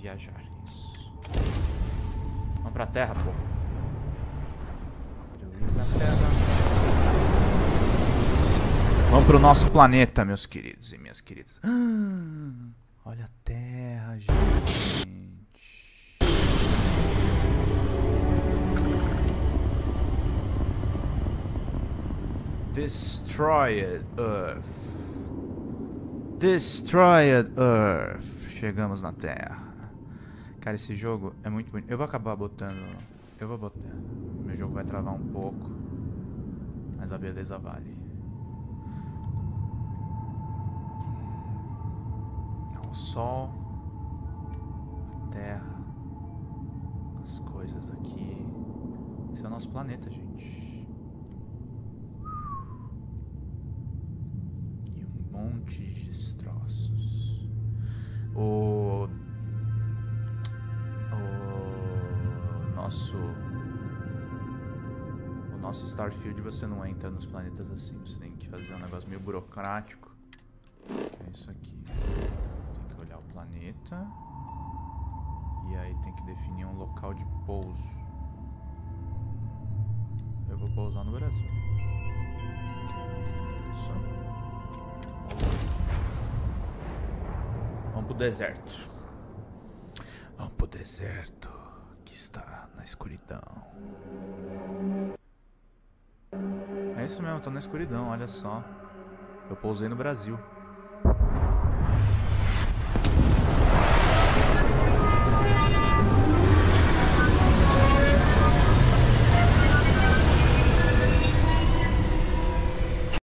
Viajar, isso. Vamos pra terra, pô. Vamos pro nosso planeta, meus queridos e minhas queridas. Ah, olha a terra, gente. Destroyed Earth. Destroyed Earth. Chegamos na Terra. Cara, esse jogo é muito bonito. Eu vou acabar botando... Eu vou botar... Meu jogo vai travar um pouco. Mas a beleza vale. É o sol. A Terra. As coisas aqui. Esse é o nosso planeta, gente. monte de destroços. O. nosso. O nosso Starfield você não entra nos planetas assim. Você tem que fazer um negócio meio burocrático. É isso aqui. Tem que olhar o planeta. E aí tem que definir um local de pouso. Eu vou pousar no Brasil. Isso. Vamos pro deserto. Vamos pro deserto está na escuridão. É isso mesmo, tô na escuridão, olha só. Eu pousei no Brasil.